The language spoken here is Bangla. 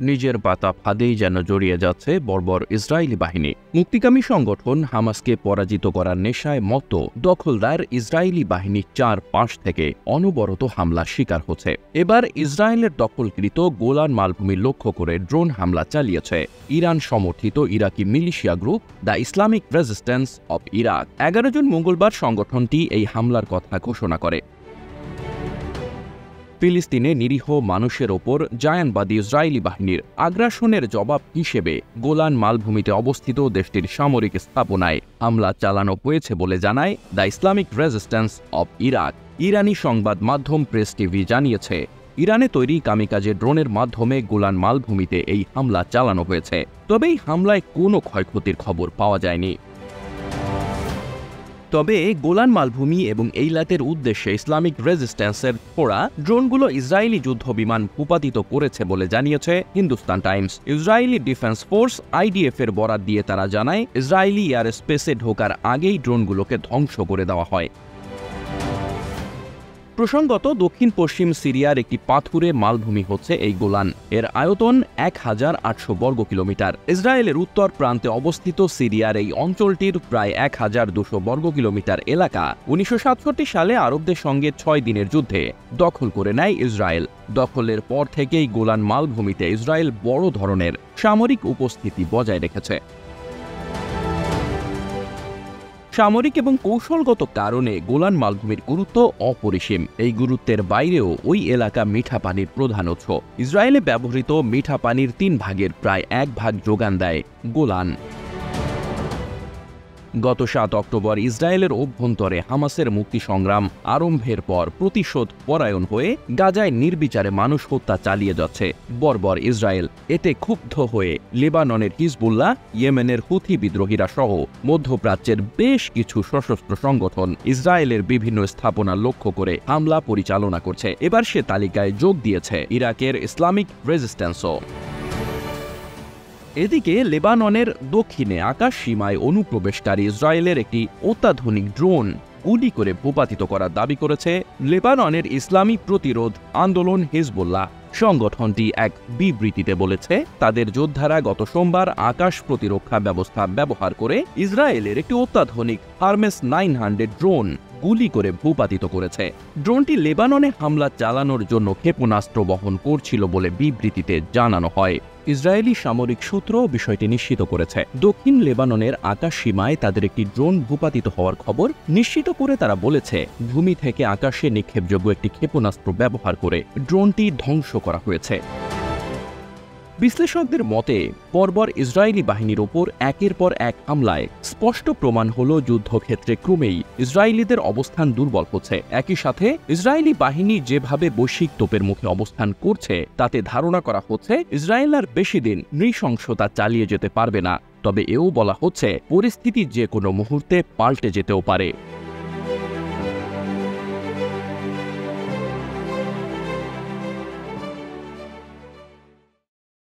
নিজের পাতা ফাঁদেই যেন জড়িয়ে যাচ্ছে বর্বর ইসরায়েলি বাহিনী। মুক্তিকামী সংগঠন হামাসকে পরাজিত করার নেশায় মত দখলদার ইসরায়েলি বাহিনী চার পাশ থেকে অনবরত হামলা শিকার হচ্ছে। এবার ইসরায়েলের দখলকৃত গোলান মালভূমি লক্ষ্য করে ড্রোন হামলা চালিয়েছে ইরান সমর্থিত Iraqi militia group the Islamic resistance of Iraq. এগারো জন মঙ্গলবার সংগঠনটি এই হামলার কথা ঘোষণা করে। ফিলিস্তিনে নিরীহ মানুষের ওপর জায়ানবাদী ইসরায়েলি বাহিনীর আগ্রাসনের জবাব হিসেবে গোলান মালভূমিতে অবস্থিত দেশটির সামরিক স্থাপনায় হামলা চালানো হয়েছে বলে জানায় the Islamic resistance of Iraq. ইরানি সংবাদ মাধ্যম প্রেস টিভি জানিয়েছে, ইরানে তৈরি কামিকাজে ড্রোনের মাধ্যমে গোলান মালভূমিতে এই হামলা চালানো হয়েছে। তবে এই হামলায় কোনো ক্ষয়ক্ষতির খবর পাওয়া যায়নি। তবে গোলান মালভূমি এবং এইলাতের উদ্দেশ্যে ইসলামিক রেজিস্ট্যান্সের পড়া ড্রোনগুলো ইসরায়েলি যুদ্ধবিমান ভূপাতিত করেছে বলে জানিয়েছে Hindustan Times. Israeli Defence Force IDF এর বরাত দিয়ে তারা জানায়, ইসরায়েলি এয়ার স্পেসে ঢোকার আগেই ড্রোনগুলোকে ধ্বংস করে দেওয়া হয়। প্রসঙ্গত দক্ষিণ পশ্চিম সিরিয়ার একটি পাথুরে মালভূমি হচ্ছে এই গোলান। এর আয়তন এক হাজার আটশো বর্গ কিলোমিটার ইসরায়েলের উত্তর প্রান্তে অবস্থিত সিরিয়ার এই অঞ্চলটির প্রায় এক হাজার দুশো বর্গ কিলোমিটার এলাকা। উনিশশো সাতষট্টি সালে আরবদের সঙ্গে ছয় দিনের যুদ্ধে দখল করে নেয় ইসরায়েল। দখলের পর থেকেই গোলান মালভূমিতে ইসরায়েল বড় ধরনের সামরিক উপস্থিতি বজায় রেখেছে। সামরিক এবং কৌশলগত কারণে গোলান মালভূমির গুরুত্ব অপরিসীম। এই গুরুত্বের বাইরেও ওই এলাকা মিঠা পানির প্রধান উৎস। ইসরায়েলে ব্যবহৃত মিঠা পানির তিন ভাগের প্রায় এক ভাগ যোগান দেয় গোলান। গত সাত অক্টোবর ইসরায়েলের অভ্যন্তরে হামাসের মুক্তি সংগ্রাম আরম্ভের পর প্রতিশোধ পরায়ণ হয়ে গাজায় নির্বিচারে মানুষ হত্যা চালিয়ে যাচ্ছে। বর্বর ইসরায়েল, এতে ক্ষুব্ধ হয়ে লেবাননের হিজবুল্লাহ, ইয়েমেনের হুথি বিদ্রোহীরা সহ মধ্যপ্রাচ্যের বেশ কিছু সশস্ত্র সংগঠন ইসরায়েলের বিভিন্ন স্থাপনা লক্ষ্য করে হামলা পরিচালনা করছে। এবার সে তালিকায় যোগ দিয়েছে ইরাকের ইসলামিক রেজিস্ট্যান্সও। এদিকে লেবাননের দক্ষিণে আকাশ সীমায় অনুপ্রবেশকারী ইসরায়েলের একটি অত্যাধুনিক ড্রোন গুলি করে ভূপাতিত করার দাবি করেছে লেবাননের ইসলামী প্রতিরোধ আন্দোলন হিজবুল্লাহ। সংগঠনটি এক বিবৃতিতে বলেছে, তাদের যোদ্ধারা গত সোমবার আকাশ প্রতিরক্ষা ব্যবস্থা ব্যবহার করে ইসরায়েলের একটি অত্যাধুনিক হার্মেস নাইন হান্ড্রেড ড্রোন গুলি করে ভূপাতিত করেছে। ড্রোনটি লেবাননে হামলা চালানোর জন্য ক্ষেপণাস্ত্র বহন করছিল বলে বিবৃতিতে জানানো হয়। ইসরায়েলি সামরিক সূত্র বিষয়টি নিশ্চিত করেছে। দক্ষিণ লেবাননের আকাশ সীমায় তাদের একটি ড্রোন ভূপাতিত হওয়ার খবর নিশ্চিত করে তারা বলেছে, ভূমি থেকে আকাশে নিক্ষেপযোগ্য একটি ক্ষেপণাস্ত্র ব্যবহার করে ড্রোনটি ধ্বংস করা হয়েছে। বিশ্লেষকদের মতে বর্বর ইসরায়েলি বাহিনীর ওপর একের পর এক হামলায় স্পষ্ট প্রমাণ হল যুদ্ধক্ষেত্রে ক্রমেই ইসরায়েলিদের অবস্থান দুর্বল হচ্ছে। একই সাথে, ইসরায়েলি বাহিনী যেভাবে বৈশ্বিক তোপের মুখে অবস্থান করছে, তাতে ধারণা করা হচ্ছে ইসরায়েল আর বেশি দিন নৃশংসতা চালিয়ে যেতে পারবে না। তবে এও বলা হচ্ছে, পরিস্থিতি যে কোনো মুহূর্তে পাল্টে যেতেও পারে।